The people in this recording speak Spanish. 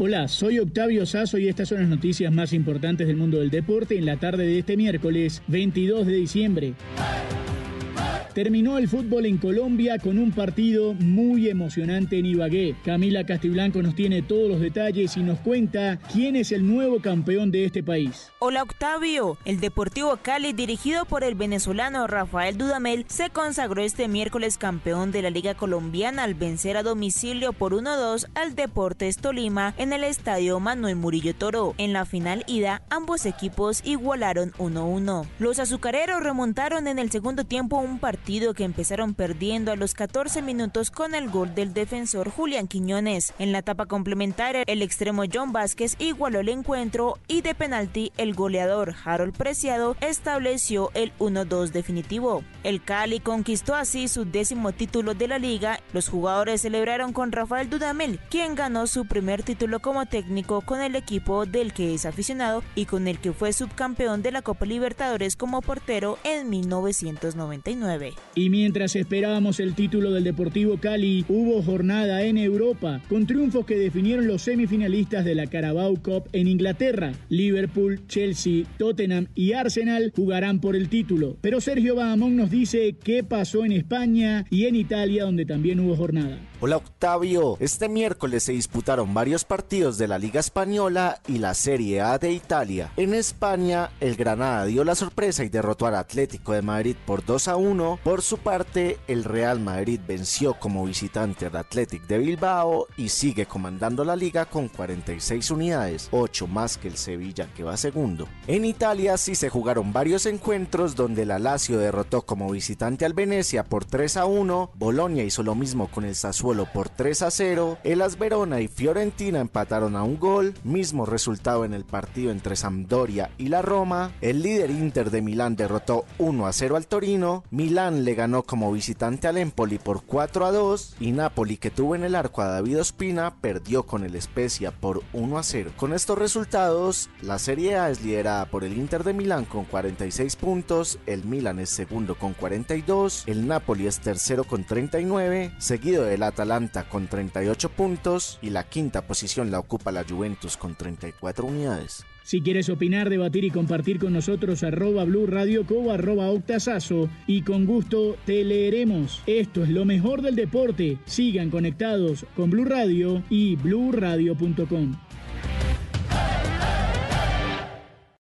Hola, soy Octavio Sazo y estas son las noticias más importantes del mundo del deporte en la tarde de este miércoles 22 de diciembre. Terminó el fútbol en Colombia con un partido muy emocionante en Ibagué. Camila Castiblanco nos tiene todos los detalles y nos cuenta quién es el nuevo campeón de este país. Hola Octavio, el Deportivo Cali dirigido por el venezolano Rafael Dudamel se consagró este miércoles campeón de la Liga Colombiana al vencer a domicilio por 1-2 al Deportes Tolima en el estadio Manuel Murillo Toro. En la final ida, ambos equipos igualaron 1-1. Los azucareros remontaron en el segundo tiempo un partido que empezaron perdiendo a los 14 minutos con el gol del defensor Julián Quiñones. En la etapa complementaria, el extremo John Vázquez igualó el encuentro y de penalti el goleador Harold Preciado estableció el 1-2 definitivo. El Cali conquistó así su décimo título de la liga. Los jugadores celebraron con Rafael Dudamel, quien ganó su primer título como técnico con el equipo del que es aficionado y con el que fue subcampeón de la Copa Libertadores como portero en 1999. Y mientras esperábamos el título del Deportivo Cali, hubo jornada en Europa, con triunfos que definieron los semifinalistas de la Carabao Cup en Inglaterra. Liverpool, Chelsea, Tottenham y Arsenal jugarán por el título. Pero Sergio Bahamón nos dice qué pasó en España y en Italia, donde también hubo jornada. Hola Octavio, este miércoles se disputaron varios partidos de la Liga Española y la Serie A de Italia. En España, el Granada dio la sorpresa y derrotó al Atlético de Madrid por 2 a 1. Por su parte, el Real Madrid venció como visitante al Athletic de Bilbao y sigue comandando la liga con 46 unidades, 8 más que el Sevilla que va segundo. En Italia sí se jugaron varios encuentros donde la Lazio derrotó como visitante al Venecia por 3 a 1, Bolonia hizo lo mismo con el Sassuolo por 3 a 0, el Verona y Fiorentina empataron a un gol, mismo resultado en el partido entre Sampdoria y la Roma, el líder Inter de Milán derrotó 1 a 0 al Torino, Milán le ganó como visitante al Empoli por 4 a 2 y Napoli que tuvo en el arco a David Ospina perdió con el Spezia por 1 a 0. Con estos resultados, la Serie A es liderada por el Inter de Milán con 46 puntos, el Milán es segundo con 42, el Napoli es tercero con 39, seguido del Atalanta con 38 puntos y la quinta posición la ocupa la Juventus con 34 unidades. Si quieres opinar, debatir y compartir con nosotros, arroba Blue arroba Octasazo, y con gusto te leeremos. Esto es lo mejor del deporte. Sigan conectados con Blue Radio y bluradio.com.